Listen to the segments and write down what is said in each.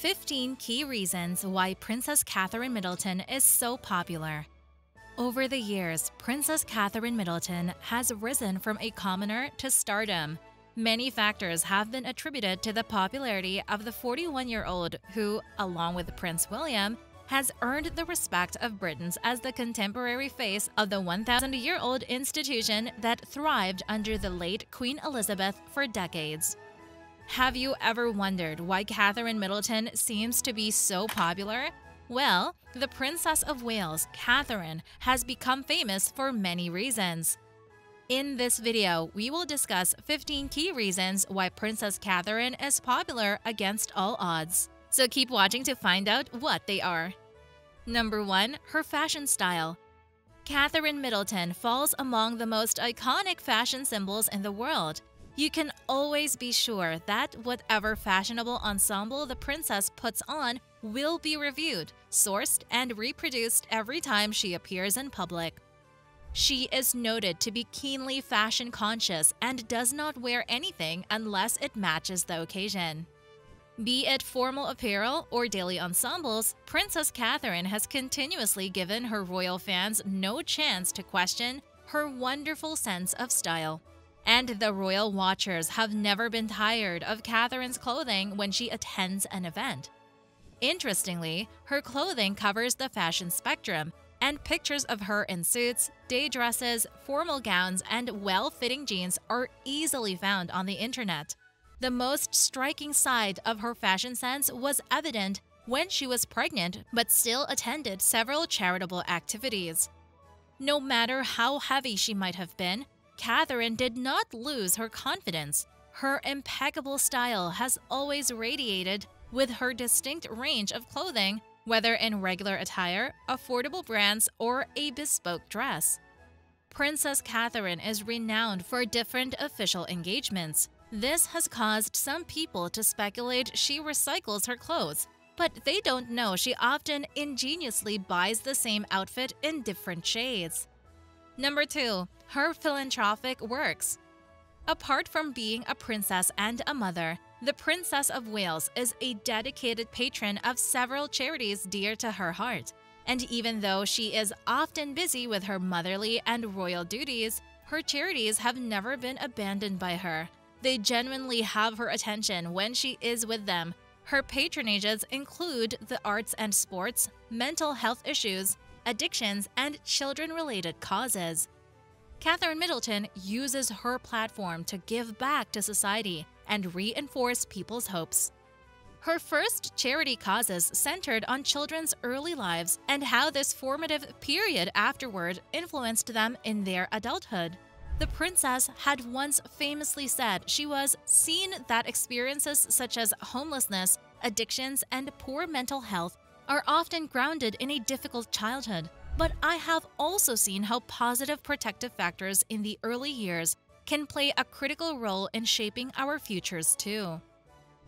15 key reasons why Princess Catherine Middleton is so popular. Over the years, Princess Catherine Middleton has risen from a commoner to stardom. Many factors have been attributed to the popularity of the 41 year old who, along with Prince William, has earned the respect of Britons as the contemporary face of the 1,000 year old institution that thrived under the late Queen Elizabeth for decades. Have you ever wondered why Catherine Middleton seems to be so popular? Well, the Princess of Wales, Catherine, has become famous for many reasons. In this video, we will discuss 15 key reasons why Princess Catherine is popular against all odds. So keep watching to find out what they are. Number 1. Her fashion style. Catherine Middleton falls among the most iconic fashion symbols in the world. You can always be sure that whatever fashionable ensemble the princess puts on will be reviewed, sourced, and reproduced every time she appears in public. She is noted to be keenly fashion conscious and does not wear anything unless it matches the occasion. Be it formal apparel or daily ensembles, Princess Catherine has continuously given her royal fans no chance to question her wonderful sense of style. And the royal watchers have never been tired of Catherine's clothing when she attends an event. Interestingly, her clothing covers the fashion spectrum, and pictures of her in suits, day dresses, formal gowns, and well fitting jeans are easily found on the internet. The most striking side of her fashion sense was evident when she was pregnant but still attended several charitable activities. No matter how heavy she might have been, Catherine did not lose her confidence. Her impeccable style has always radiated with her distinct range of clothing, whether in regular attire, affordable brands, or a bespoke dress. Princess Catherine is renowned for different official engagements. This has caused some people to speculate she recycles her clothes, but they don't know she often ingeniously buys the same outfit in different shades. Number 2 her philanthropic works. Apart from being a princess and a mother, the Princess of Wales is a dedicated patron of several charities dear to her heart. And even though she is often busy with her motherly and royal duties, her charities have never been abandoned by her. They genuinely have her attention when she is with them. Her patronages include the arts and sports, mental health issues, addictions, and children related causes. Catherine Middleton uses her platform to give back to society and reinforce people's hopes. Her first charity causes centered on children's early lives and how this formative period afterward influenced them in their adulthood. The princess had once famously said she was seen that experiences such as homelessness, addictions, and poor mental health are often grounded in a difficult childhood. But I have also seen how positive protective factors in the early years can play a critical role in shaping our futures too.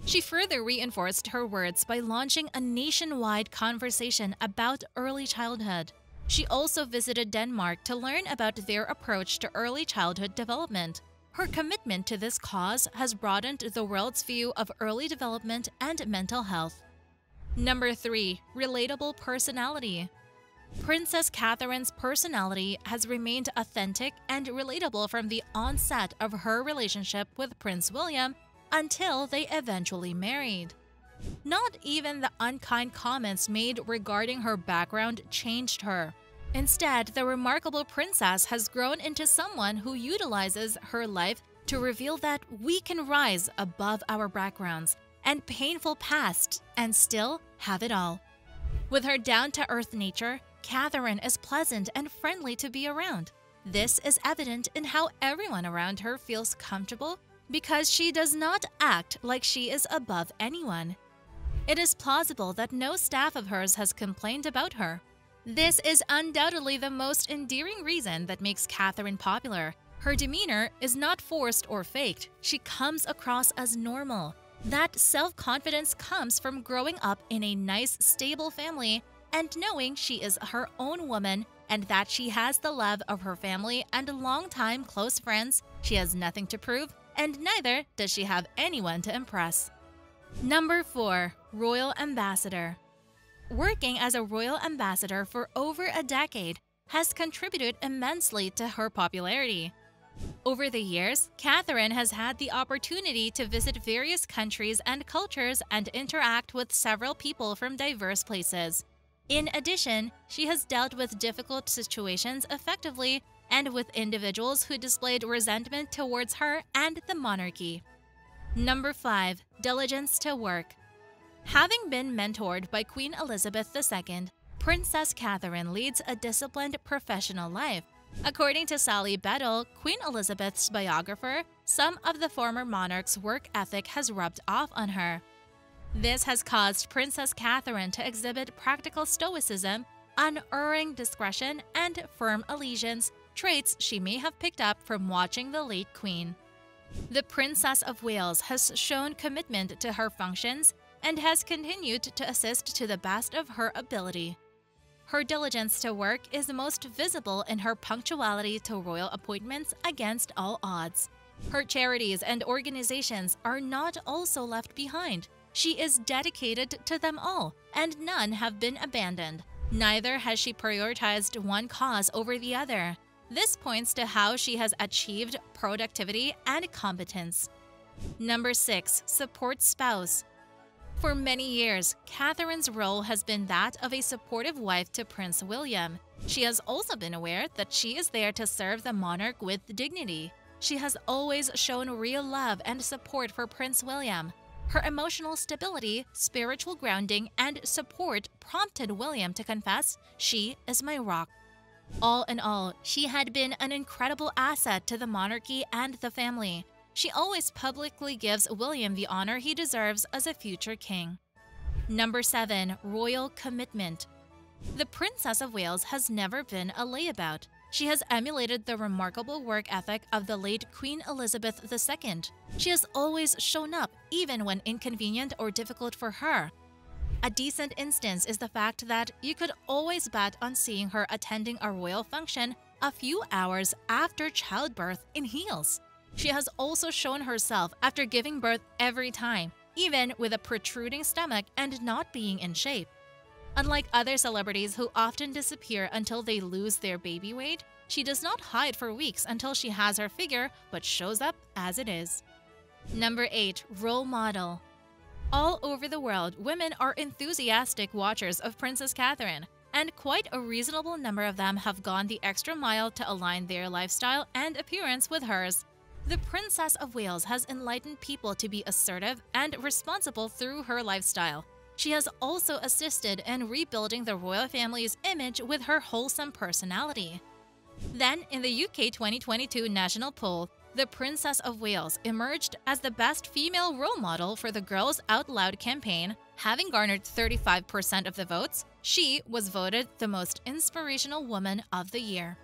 She further reinforced her words by launching a nationwide conversation about early childhood. She also visited Denmark to learn about their approach to early childhood development. Her commitment to this cause has broadened the world's view of early development and mental health. Number 3. Relatable Personality Princess Catherine's personality has remained authentic and relatable from the onset of her relationship with Prince William until they eventually married. Not even the unkind comments made regarding her background changed her. Instead, the remarkable princess has grown into someone who utilizes her life to reveal that we can rise above our backgrounds and painful past and still have it all. With her down to earth nature, Catherine is pleasant and friendly to be around. This is evident in how everyone around her feels comfortable because she does not act like she is above anyone. It is plausible that no staff of hers has complained about her. This is undoubtedly the most endearing reason that makes Catherine popular. Her demeanor is not forced or faked, she comes across as normal. That self confidence comes from growing up in a nice, stable family and knowing she is her own woman and that she has the love of her family and longtime close friends, she has nothing to prove, and neither does she have anyone to impress. Number 4. Royal Ambassador Working as a royal ambassador for over a decade has contributed immensely to her popularity. Over the years, Catherine has had the opportunity to visit various countries and cultures and interact with several people from diverse places. In addition, she has dealt with difficult situations effectively and with individuals who displayed resentment towards her and the monarchy. Number 5. Diligence to work. Having been mentored by Queen Elizabeth II, Princess Catherine leads a disciplined professional life. According to Sally Bedell, Queen Elizabeth's biographer, some of the former monarch's work ethic has rubbed off on her. This has caused Princess Catherine to exhibit practical stoicism, unerring discretion, and firm allegiance, traits she may have picked up from watching the late Queen. The Princess of Wales has shown commitment to her functions and has continued to assist to the best of her ability. Her diligence to work is most visible in her punctuality to royal appointments against all odds. Her charities and organizations are not also left behind. She is dedicated to them all, and none have been abandoned. Neither has she prioritized one cause over the other. This points to how she has achieved productivity and competence. Number 6. Support Spouse For many years, Catherine's role has been that of a supportive wife to Prince William. She has also been aware that she is there to serve the monarch with dignity. She has always shown real love and support for Prince William. Her emotional stability, spiritual grounding, and support prompted William to confess, She is my rock. All in all, she had been an incredible asset to the monarchy and the family. She always publicly gives William the honor he deserves as a future king. Number 7. Royal Commitment The Princess of Wales has never been a layabout. She has emulated the remarkable work ethic of the late Queen Elizabeth II. She has always shown up, even when inconvenient or difficult for her, a decent instance is the fact that you could always bet on seeing her attending a royal function a few hours after childbirth in heels. She has also shown herself after giving birth every time, even with a protruding stomach and not being in shape. Unlike other celebrities who often disappear until they lose their baby weight, she does not hide for weeks until she has her figure but shows up as it is. Number 8. Role Model all over the world, women are enthusiastic watchers of Princess Catherine, and quite a reasonable number of them have gone the extra mile to align their lifestyle and appearance with hers. The Princess of Wales has enlightened people to be assertive and responsible through her lifestyle. She has also assisted in rebuilding the royal family's image with her wholesome personality. Then, in the UK 2022 national poll, the Princess of Wales emerged as the best female role model for the Girls Out Loud campaign. Having garnered 35% of the votes, she was voted the most inspirational woman of the year.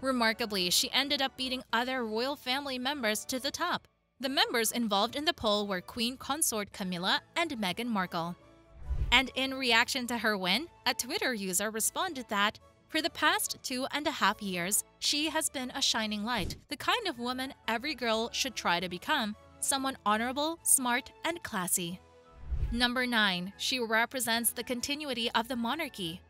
Remarkably, she ended up beating other royal family members to the top. The members involved in the poll were Queen Consort Camilla and Meghan Markle. And in reaction to her win, a Twitter user responded that for the past two and a half years, she has been a shining light, the kind of woman every girl should try to become someone honorable, smart, and classy. Number 9. She represents the continuity of the monarchy.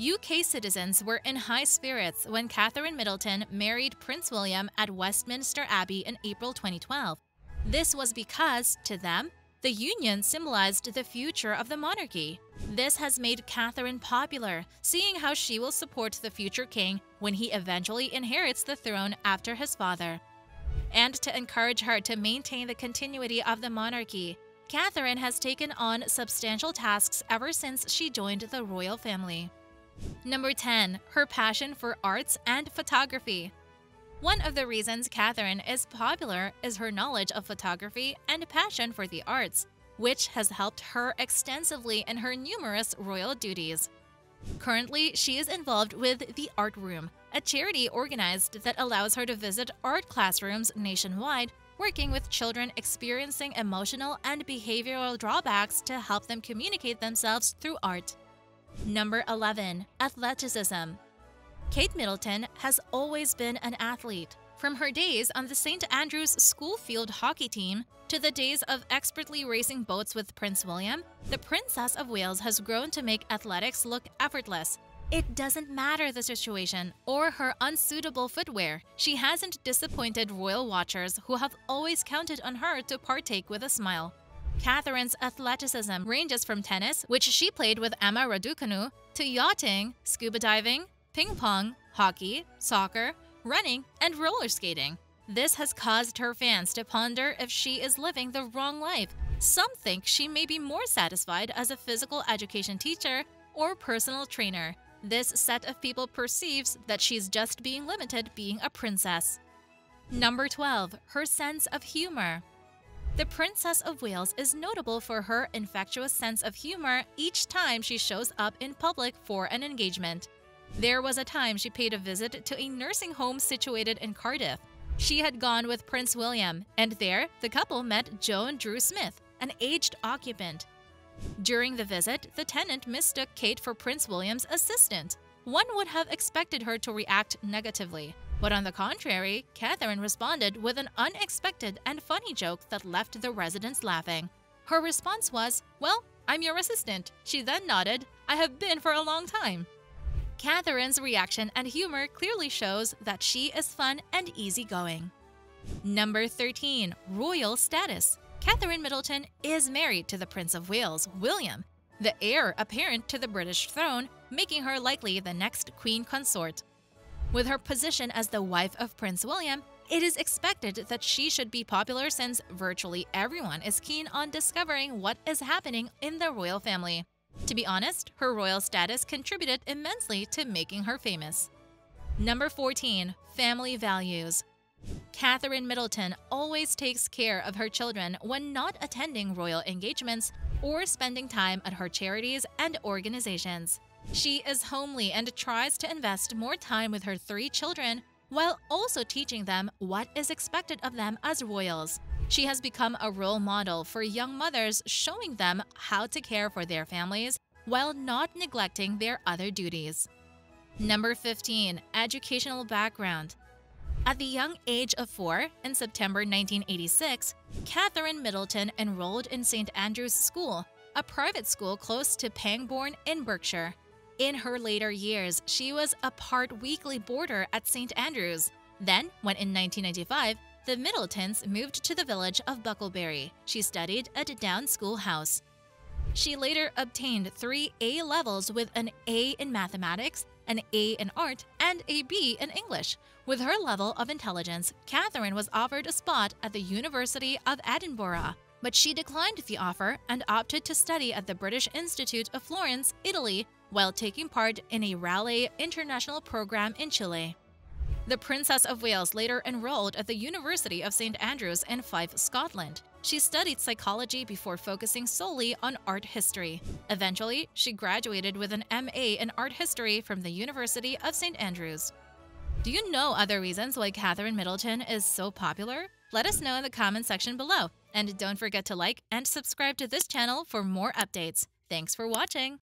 UK citizens were in high spirits when Catherine Middleton married Prince William at Westminster Abbey in April 2012. This was because, to them, the union symbolized the future of the monarchy. This has made Catherine popular, seeing how she will support the future king when he eventually inherits the throne after his father. And to encourage her to maintain the continuity of the monarchy, Catherine has taken on substantial tasks ever since she joined the royal family. Number 10. Her passion for arts and photography. One of the reasons Catherine is popular is her knowledge of photography and passion for the arts, which has helped her extensively in her numerous royal duties. Currently, she is involved with the Art Room, a charity organized that allows her to visit art classrooms nationwide, working with children experiencing emotional and behavioral drawbacks to help them communicate themselves through art. Number 11. Athleticism Kate Middleton has always been an athlete. From her days on the St. Andrews school field hockey team to the days of expertly racing boats with Prince William, the Princess of Wales has grown to make athletics look effortless. It doesn't matter the situation or her unsuitable footwear. She hasn't disappointed royal watchers who have always counted on her to partake with a smile. Catherine's athleticism ranges from tennis, which she played with Emma Raducanu, to yachting, scuba diving, ping pong, hockey, soccer, running, and roller skating. This has caused her fans to ponder if she is living the wrong life. Some think she may be more satisfied as a physical education teacher or personal trainer. This set of people perceives that she's just being limited being a princess. Number 12. Her sense of humor. The Princess of Wales is notable for her infectious sense of humor each time she shows up in public for an engagement. There was a time she paid a visit to a nursing home situated in Cardiff. She had gone with Prince William, and there the couple met Joan Drew Smith, an aged occupant. During the visit, the tenant mistook Kate for Prince William's assistant. One would have expected her to react negatively, but on the contrary, Catherine responded with an unexpected and funny joke that left the residents laughing. Her response was, Well, I'm your assistant. She then nodded, I have been for a long time. Catherine's reaction and humor clearly shows that she is fun and easygoing. Number 13. Royal Status Catherine Middleton is married to the Prince of Wales, William, the heir apparent to the British throne, making her likely the next queen consort. With her position as the wife of Prince William, it is expected that she should be popular since virtually everyone is keen on discovering what is happening in the royal family. To be honest, her royal status contributed immensely to making her famous. Number 14. Family Values Catherine Middleton always takes care of her children when not attending royal engagements or spending time at her charities and organizations. She is homely and tries to invest more time with her three children while also teaching them what is expected of them as royals. She has become a role model for young mothers, showing them how to care for their families while not neglecting their other duties. Number 15. Educational Background At the young age of four, in September 1986, Catherine Middleton enrolled in St. Andrew's School, a private school close to Pangbourne in Berkshire. In her later years, she was a part weekly boarder at St. Andrews. Then, when in 1995, the Middletons moved to the village of Bucklebury. She studied at Down School House. She later obtained three A levels with an A in mathematics, an A in art, and a B in English. With her level of intelligence, Catherine was offered a spot at the University of Edinburgh, but she declined the offer and opted to study at the British Institute of Florence, Italy, while taking part in a Raleigh International program in Chile. The Princess of Wales later enrolled at the University of St Andrews in Fife, Scotland. She studied psychology before focusing solely on art history. Eventually, she graduated with an MA in art history from the University of St Andrews. Do you know other reasons why Catherine Middleton is so popular? Let us know in the comment section below. And don't forget to like and subscribe to this channel for more updates. Thanks for watching!